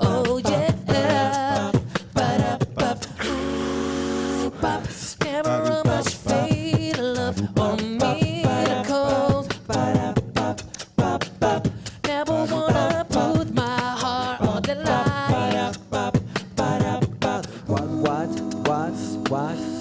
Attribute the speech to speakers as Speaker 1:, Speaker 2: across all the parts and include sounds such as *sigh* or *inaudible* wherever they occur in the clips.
Speaker 1: oh yeah. Never wanna put my heart on the ¿eh? line.
Speaker 2: What, what, what, what?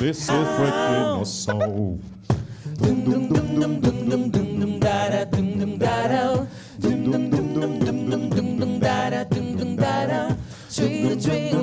Speaker 3: This is freaking awesome.
Speaker 1: Dum dum dum dum dum dum dum dum da da dum dum da da. Dum dum dum dum dum dum dum dum da da dum dum da da. Sweet string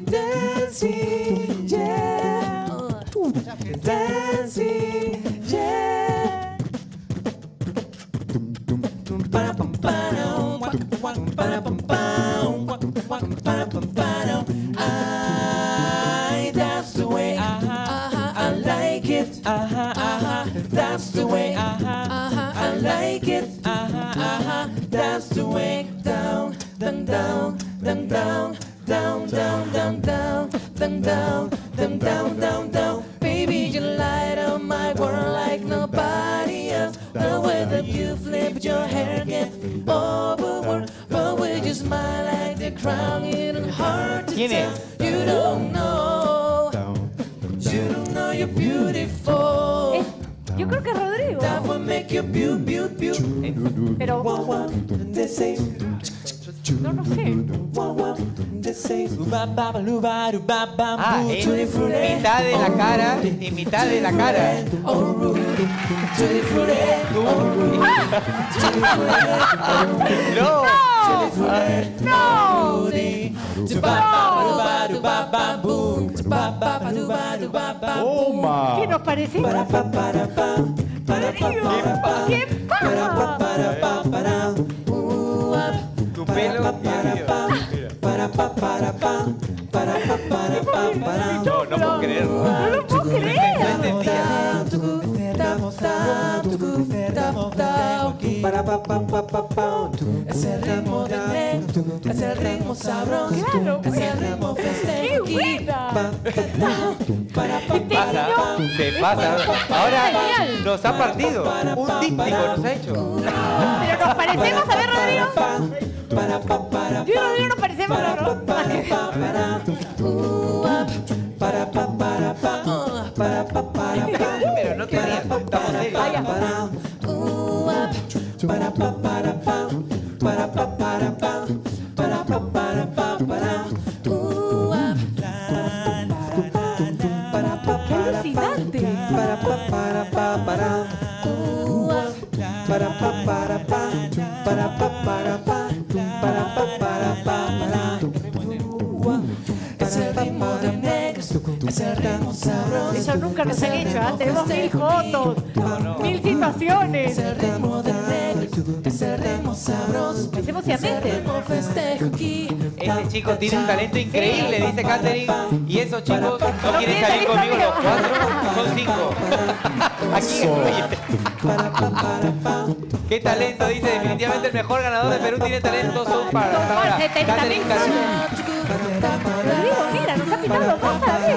Speaker 1: dancing, yeah. Dancing, yeah. I, that's the way. Uh-huh, I like it. Uh-huh, uh-huh, that's the way. I like it. Uh-huh, uh-huh, that's the way. Down, down, down, down, down, down, down, down, down, down, down, down, down, down, down. Baby, you light up my world like nobody else. The way that you flip your hair gets overworked, like the crown, it's hard to tell. You don't know. You don't know you're beautiful.
Speaker 4: Es- yo creo que es Rodrigo.
Speaker 1: That will make you beau, beau, beau.
Speaker 4: Pero
Speaker 1: One, one, they say.
Speaker 4: no, no sé.
Speaker 5: Ah, es mitad de la cara y mitad de la cara. no.
Speaker 4: No.
Speaker 3: No.
Speaker 4: ¿Qué nos parece? ¿Qué, qué
Speaker 1: Ba-da-ba-ba-da-ba. Ba-da-ba-ba-da-ba-ba-da.
Speaker 5: No, no puedo creerlo.
Speaker 4: No lo puedo creer.
Speaker 5: No entendía.
Speaker 1: Es el ritmo de negro, es el ritmo sabroso,
Speaker 4: Claro,
Speaker 1: es el ritmo
Speaker 4: ¡Qué
Speaker 1: festejo aquí.
Speaker 4: buena!
Speaker 5: Pasa, se pasa. Ahora
Speaker 4: Genial.
Speaker 5: nos ha partido. Un díptico nos ha hecho.
Speaker 4: Pero nos parecemos, a ver, Rodrigo para pa para Yo no
Speaker 5: para para pa para. Pa
Speaker 4: para para *laughs*
Speaker 1: no te para para pa para. Pa para pa.
Speaker 4: Para para. Nos han hecho, ¿ah? Tenemos mil fotos, mil situaciones.
Speaker 1: Es el ritmo de negros, es el ritmo sabroso.
Speaker 4: Parecemos
Speaker 1: Es el
Speaker 4: siameses.
Speaker 1: ritmo festejo aquí.
Speaker 5: Ese chico tiene un talento increíble, dice Catherine. Y esos chicos no quieren salir conmigo los cuatro, son cinco. Aquí incluye. ¿Qué talento? Dice definitivamente el mejor ganador de Perú tiene talento. Son para
Speaker 4: Son
Speaker 5: hasta ahora.
Speaker 4: 70.000
Speaker 5: Catherine Carrillo.
Speaker 4: Rodrigo, mira, nos ha pitado cosas, ¿eh?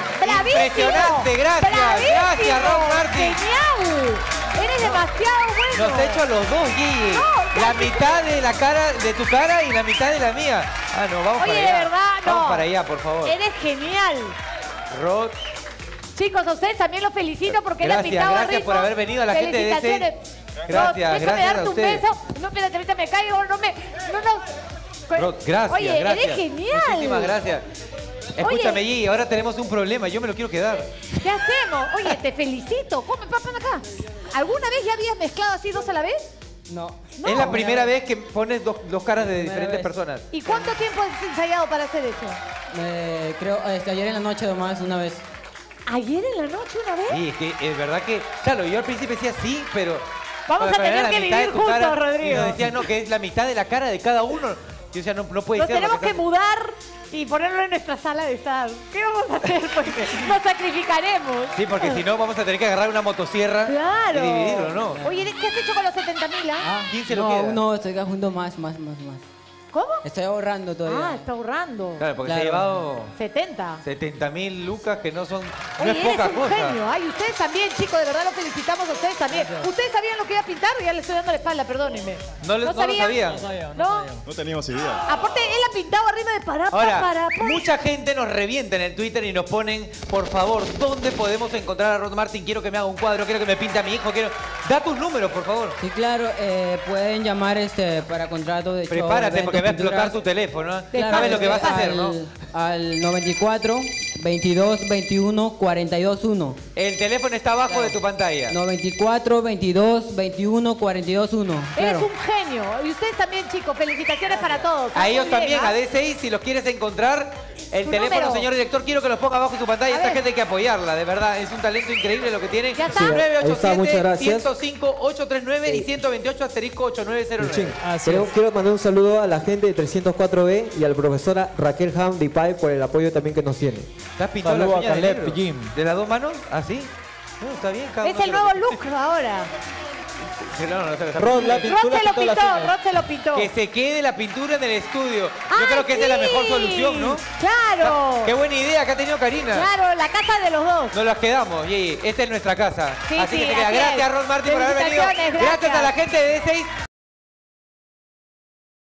Speaker 4: ¡Bravísimo!
Speaker 5: Impresionante, gracias,
Speaker 4: ¡Bravísimo!
Speaker 5: gracias, Ron Martin.
Speaker 4: ¡Genial! Eres demasiado bueno.
Speaker 5: Nos ha hecho los dos, Gigi.
Speaker 4: No,
Speaker 5: la mitad de la cara, de tu cara y la mitad de la mía. Ah, no, vamos
Speaker 4: Oye,
Speaker 5: para
Speaker 4: de
Speaker 5: allá.
Speaker 4: verdad, no.
Speaker 5: Vamos para allá, por favor.
Speaker 4: Eres genial.
Speaker 5: Rod,
Speaker 4: Chicos, a ustedes también los felicito porque él ha
Speaker 5: Gracias,
Speaker 4: pintado
Speaker 5: gracias por haber venido a la gente de.
Speaker 4: Felicitaciones.
Speaker 5: Gracias,
Speaker 4: No, déjame
Speaker 5: gracias
Speaker 4: darte un beso. No, espérate, ahorita me caigo, no me... No, no.
Speaker 5: Rod, gracias,
Speaker 4: Oye,
Speaker 5: gracias.
Speaker 4: eres genial.
Speaker 5: Muchísimas gracias. Escúchame, Gigi, ahora tenemos un problema. Yo me lo quiero quedar.
Speaker 4: ¿Qué hacemos? Oye, te felicito. Come, papá, acá. ¿Alguna vez ya habías mezclado así dos a la vez?
Speaker 1: No.
Speaker 4: No.
Speaker 5: es la primera vez que pones dos, dos caras de diferentes
Speaker 1: vez.
Speaker 5: personas.
Speaker 4: ¿Y cuánto tiempo has ensayado para hacer eso?
Speaker 1: Eh, creo, este, ayer en la noche nomás, una vez.
Speaker 4: ¿Ayer en la noche una vez?
Speaker 5: Sí, es que es verdad que, claro, yo al principio decía sí, pero...
Speaker 4: Vamos a tener que vivir
Speaker 5: tu cara,
Speaker 4: juntos, Rodrigo.
Speaker 5: Y nos decían, no, que es la mitad de la cara de cada uno. Yo decía, no, no puede
Speaker 4: Nos
Speaker 5: ser.
Speaker 4: tenemos
Speaker 5: porque
Speaker 4: que mudar y ponerlo en nuestra sala de estar. ¿Qué vamos a hacer? *laughs* Porque nos sacrificaremos.
Speaker 5: Sí, porque si no vamos a tener que agarrar una motosierra
Speaker 4: Claro.
Speaker 5: y dividirlo, ¿no?
Speaker 4: Oye, ¿qué has hecho con los 70 mil? ah?
Speaker 5: ¿Quién se lo
Speaker 1: no,
Speaker 5: queda?
Speaker 1: aún no, estoy junto más, más, más, más.
Speaker 4: ¿Cómo?
Speaker 1: Estoy ahorrando
Speaker 4: Ah,
Speaker 1: todavía.
Speaker 4: está ahorrando.
Speaker 5: Claro, porque
Speaker 1: Claro.
Speaker 5: se ha llevado
Speaker 4: 70.
Speaker 5: 70 mil lucas que no son... No
Speaker 4: Oye,
Speaker 5: es poca
Speaker 4: un
Speaker 5: cosa.
Speaker 4: genio. Ay, ustedes también, chicos, de verdad los felicitamos a ustedes también. ¿Ustedes sabían lo que iba a pintar? Ya le estoy dando la espalda, perdónenme.
Speaker 5: No le- no lo sabían.
Speaker 4: No.
Speaker 3: No teníamos idea.
Speaker 4: Aparte, él ha pintado arriba de pará,
Speaker 5: Ahora,
Speaker 4: para,
Speaker 5: mucha gente nos revienta en el Twitter y nos ponen, por favor, ¿dónde podemos encontrar a Rod Martin? Quiero que me haga un cuadro, quiero que me pinte a mi hijo, quiero... Da tus números, por favor.
Speaker 1: Sí, claro, eh, pueden llamar este para contrato de show,
Speaker 5: Prepárate
Speaker 1: eventos,
Speaker 5: porque va a explotar
Speaker 1: pinturas.
Speaker 5: tu teléfono. ¿eh?
Speaker 1: Claro,
Speaker 5: Sabes lo que vas a hacer, ¿no?
Speaker 1: Al 94 22 21 42 1.
Speaker 5: El teléfono está abajo de tu pantalla.
Speaker 1: 94 22 21 42 1.
Speaker 4: Eres
Speaker 1: Claro.
Speaker 4: un genio. Y ustedes también, chicos. Felicitaciones para todos.
Speaker 5: A ellos
Speaker 4: bien,
Speaker 5: también,
Speaker 4: ¿ah?
Speaker 5: a D6, si los quieres encontrar, el
Speaker 4: Su
Speaker 5: teléfono,
Speaker 4: número.
Speaker 5: señor director, quiero que los ponga abajo de tu pantalla.
Speaker 4: A
Speaker 5: Esta
Speaker 4: ver.
Speaker 5: gente hay que apoyarla, de verdad. Es un talento increíble lo que tienen.
Speaker 4: Ya está.
Speaker 2: Sí, ahí está, muchas gracias.
Speaker 5: 105 839 y 128 asterisco 8909.
Speaker 2: Chin. Quiero, quiero mandar un saludo a la gente de 304B y al profesora Raquel Ham de IPAE por el apoyo también que nos tiene.
Speaker 5: ¿Te has pintado
Speaker 6: Saludo
Speaker 5: las
Speaker 6: a
Speaker 5: uñas de negro?
Speaker 6: Jim.
Speaker 5: ¿De las dos manos? ¿Ah, sí? No, está bien. cada
Speaker 4: Es
Speaker 5: uno
Speaker 4: el
Speaker 5: se lo-
Speaker 4: nuevo look ahora.
Speaker 5: Sí, no, no, está- está-
Speaker 6: Ron, la
Speaker 4: Rod
Speaker 6: pintura
Speaker 4: se lo
Speaker 6: pintó las
Speaker 4: pintó,
Speaker 6: uñas.
Speaker 4: Rod se lo pintó.
Speaker 5: Que se quede la pintura en el estudio. Yo
Speaker 4: ¡Ah,
Speaker 5: creo que esa es la mejor solución, ¿no?
Speaker 4: Claro.
Speaker 5: Qué buena idea que ha tenido Karina.
Speaker 4: Claro, la casa de los dos.
Speaker 5: Nos las quedamos, Yeye. Esta es nuestra casa.
Speaker 4: Sí,
Speaker 5: así
Speaker 4: sí,
Speaker 5: que se queda.
Speaker 4: así
Speaker 5: Gracias. Ron Martin, por haber venido.
Speaker 4: Felicitaciones,
Speaker 5: Gracias a la gente de D6